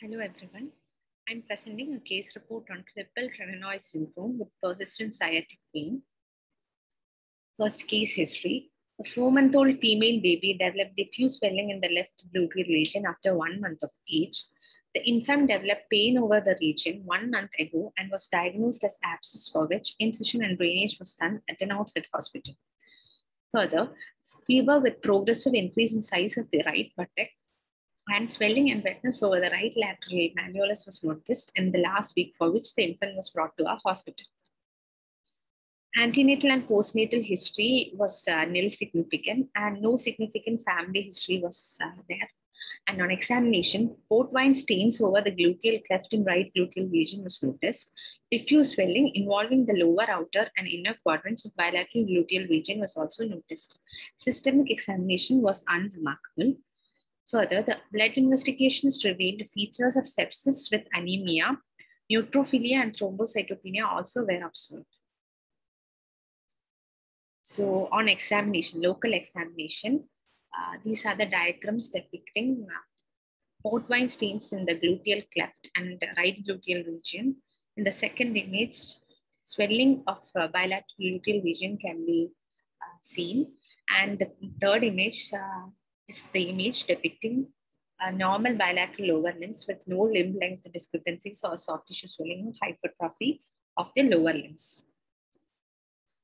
Hello everyone. I'm presenting a case report on Klippel Trenaunay syndrome with persistent sciatic pain. First case history. A four-month-old female baby developed diffuse swelling in the left gluteal region after one month of age. The infant developed pain over the region one month ago and was diagnosed as abscess for which incision and drainage was done at an outside hospital. Further, fever with progressive increase in size of the right buttock and swelling and wetness over the right lateral malleolus was noticed in the last week for which the infant was brought to our hospital. Antenatal and postnatal history was uh, nil significant and no significant family history was uh, there. And on examination, port wine stains over the gluteal cleft in right gluteal region was noticed. Diffuse swelling involving the lower outer and inner quadrants of bilateral gluteal region was also noticed. Systemic examination was unremarkable. Further, the blood investigations revealed features of sepsis with anemia, neutrophilia, and thrombocytopenia also were observed. So on examination, local examination, uh, these are the diagrams depicting uh, port wine stains in the gluteal cleft and right gluteal region. In the second image, swelling of uh, bilateral gluteal region can be uh, seen. And the third image uh, is the image depicting a normal bilateral lower limbs with no limb length discrepancies or soft tissue swelling or hypertrophy of the lower limbs.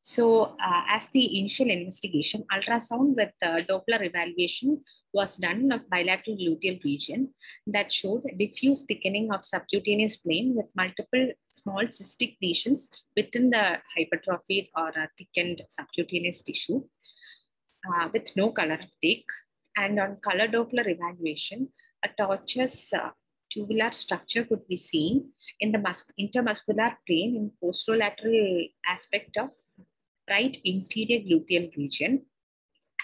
So uh, as the initial investigation, ultrasound with uh, Doppler evaluation was done of bilateral gluteal region that showed diffuse thickening of subcutaneous plane with multiple small cystic lesions within the hypertrophied or uh, thickened subcutaneous tissue uh, with no color uptake. And on color Doppler evaluation, a tortuous uh, tubular structure could be seen in the intermuscular plane in posterolateral aspect of right inferior gluteal region.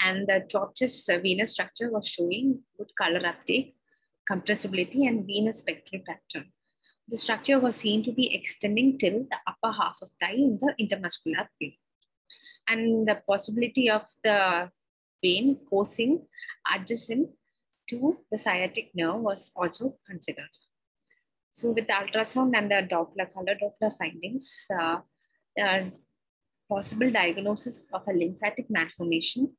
And the tortuous venous structure was showing good color uptake, compressibility, and venous spectral pattern. The structure was seen to be extending till the upper half of thigh in the intermuscular plane. And the possibility of the vein coursing adjacent to the sciatic nerve was also considered. So with the ultrasound and the Doppler color Doppler findings, uh, the possible diagnosis of a lymphatic malformation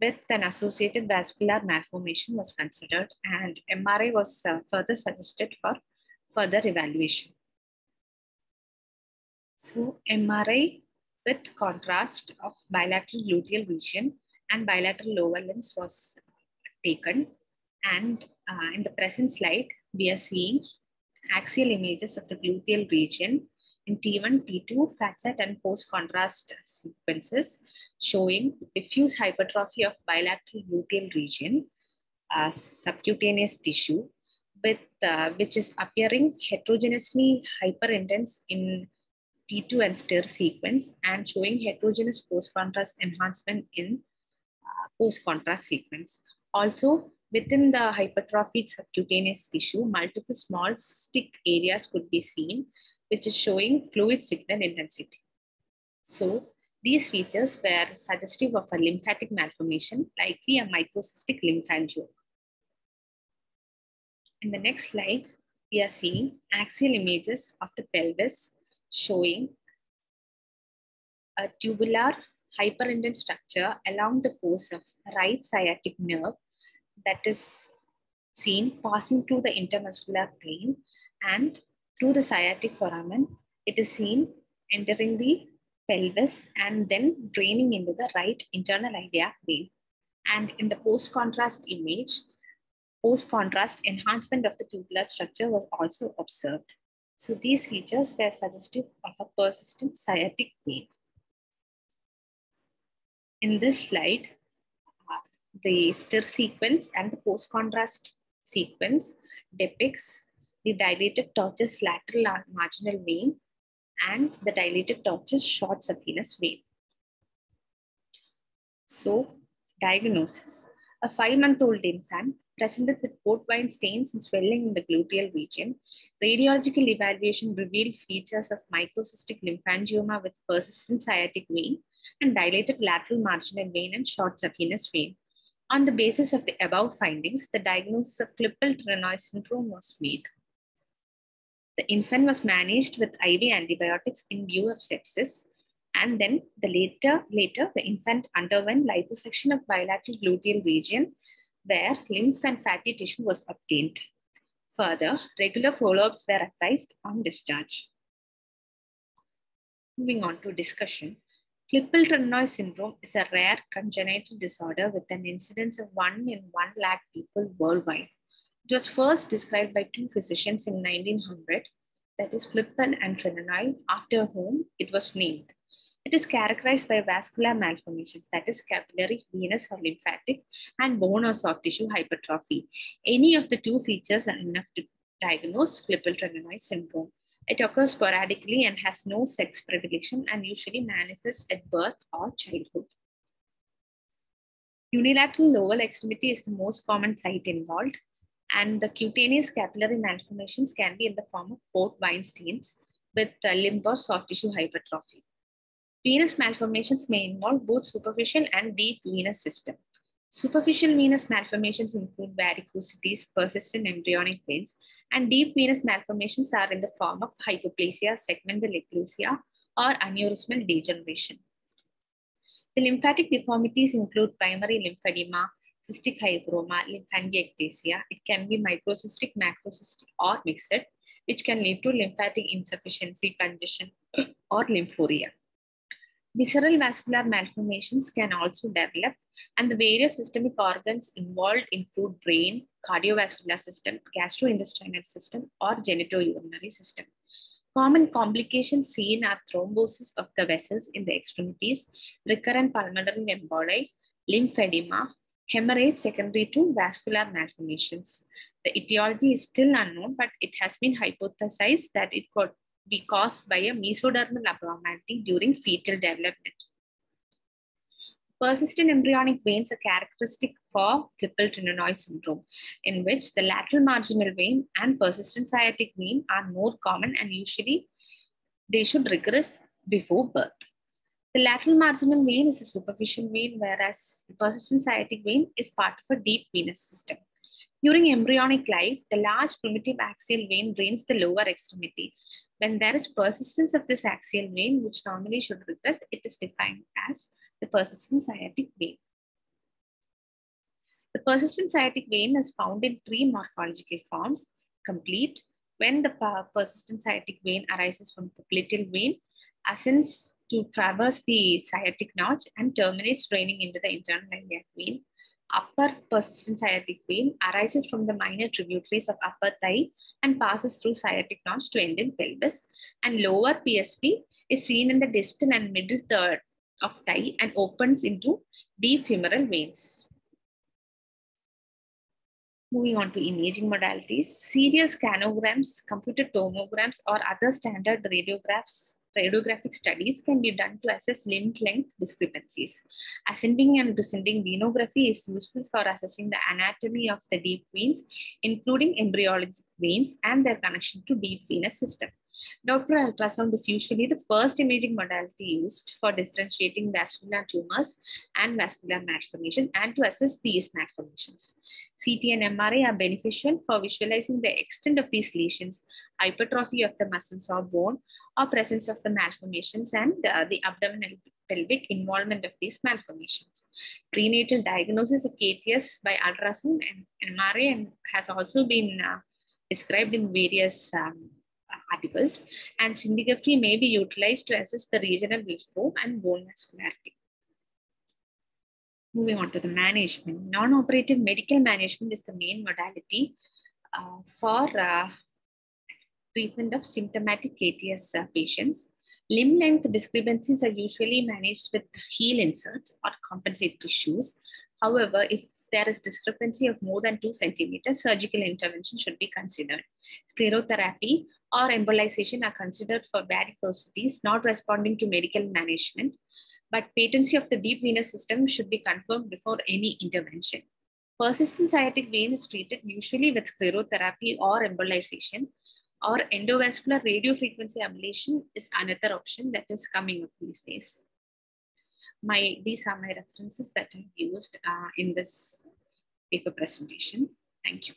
with an associated vascular malformation was considered and MRI was uh, further suggested for further evaluation. So MRI with contrast of bilateral gluteal region and bilateral lower limbs was taken. And uh, in the present slide, we are seeing axial images of the gluteal region in T1, T2, FATSAT, and post-contrast sequences showing diffuse hypertrophy of bilateral gluteal region, uh, subcutaneous tissue, with uh, which is appearing heterogeneously hyperintense in T2 and STIR sequence and showing heterogeneous post-contrast enhancement in post-contrast sequence. Also, within the hypertrophied subcutaneous tissue, multiple small stick areas could be seen, which is showing fluid signal intensity. So, these features were suggestive of a lymphatic malformation, likely a microcystic lymphangioma. In the next slide, we are seeing axial images of the pelvis showing a tubular hyperintense structure along the course of right sciatic nerve that is seen passing through the intermuscular plane and through the sciatic foramen, it is seen entering the pelvis and then draining into the right internal iliac vein. And in the post-contrast image, post-contrast enhancement of the tubular structure was also observed. So these features were suggestive of a persistent sciatic vein. In this slide, the stir sequence and the post-contrast sequence depicts the dilated tortuous lateral marginal vein and the dilated tortuous short saphenous vein. So, diagnosis. A five-month-old infant presented with port wine stains and swelling in the gluteal region. Radiological evaluation revealed features of microcystic lymphangioma with persistent sciatic vein and dilated lateral marginal vein and short saphenous vein. On the basis of the above findings, the diagnosis of Klippel-Trenaunay syndrome was made. The infant was managed with IV antibiotics in view of sepsis. And then the later, later the infant underwent liposuction of bilateral gluteal region where lymph and fatty tissue was obtained. Further, regular follow-ups were advised on discharge. Moving on to discussion. Klippel-Trenaunay syndrome is a rare congenital disorder with an incidence of 1 in 1 lakh people worldwide. It was first described by two physicians in 1900, that is Klippel and Trenaunay, after whom it was named. It is characterized by vascular malformations, that is capillary, venous or lymphatic, and bone or soft tissue hypertrophy. Any of the two features are enough to diagnose Klippel-Trenaunay syndrome. It occurs sporadically and has no sex predilection and usually manifests at birth or childhood. Unilateral lower extremity is the most common site involved, and the cutaneous capillary malformations can be in the form of port wine stains with uh, limb or soft tissue hypertrophy. Venous malformations may involve both superficial and deep venous system. Superficial venous malformations include varicosities, persistent embryonic veins, and deep venous malformations are in the form of hypoplasia, segmental ectasia, or aneurysmal degeneration. The lymphatic deformities include primary lymphedema, cystic hygroma, lymphangiectasia. It can be microcystic, macrocystic, or mixed, which can lead to lymphatic insufficiency, congestion, or lymphorrhea. Visceral vascular malformations can also develop, and the various systemic organs involved include brain, cardiovascular system, gastrointestinal system, or genitourinary system. Common complications seen are thrombosis of the vessels in the extremities, recurrent pulmonary emboli, lymphedema, hemorrhage secondary to vascular malformations. The etiology is still unknown, but it has been hypothesized that it could be caused by a mesodermal abnormality during fetal development. Persistent embryonic veins are characteristic for Klippel-Trenaunay syndrome, in which the lateral marginal vein and persistent sciatic vein are more common and usually they should regress before birth. The lateral marginal vein is a superficial vein, whereas the persistent sciatic vein is part of a deep venous system. During embryonic life, the large primitive axial vein drains the lower extremity. When there is persistence of this axial vein, which normally should regress, it is defined as the persistent sciatic vein. The persistent sciatic vein is found in three morphological forms, complete, when the persistent sciatic vein arises from popliteal vein, ascends to traverse the sciatic notch and terminates draining into the internal iliac vein. Upper persistent sciatic vein arises from the minor tributaries of upper thigh and passes through sciatic notch to end in pelvis. And lower PSV is seen in the distal and middle third of thigh and opens into deep femoral veins. Moving on to imaging modalities, serial scanograms, computed tomograms, or other standard radiographs radiographic studies can be done to assess limb length discrepancies. Ascending and descending venography is useful for assessing the anatomy of the deep veins, including embryologic veins and their connection to deep venous system. Doppler ultrasound is usually the first imaging modality used for differentiating vascular tumors and vascular malformations and to assess these malformations. CT and MRI are beneficial for visualizing the extent of these lesions, hypertrophy of the muscles or bone, or presence of the malformations and uh, the abdominal pelvic involvement of these malformations. Prenatal diagnosis of KTS by ultrasound and MRI and has also been uh, described in various um, articles, and scintigraphy may be utilized to assess the regional form and bone vascularity. Moving on to the management. Non-operative medical management is the main modality uh, for uh, treatment of symptomatic KTS uh, patients. Limb length discrepancies are usually managed with heel inserts or compensatory shoes. However, if there is discrepancy of more than two centimeters, surgical intervention should be considered. Sclerotherapy or embolization are considered for varicosities not responding to medical management, but patency of the deep venous system should be confirmed before any intervention. Persistent sciatic vein is treated usually with sclerotherapy or embolization, or endovascular radiofrequency ablation is another option that is coming up these days. My, these are my references that I've used uh, in this paper presentation. Thank you.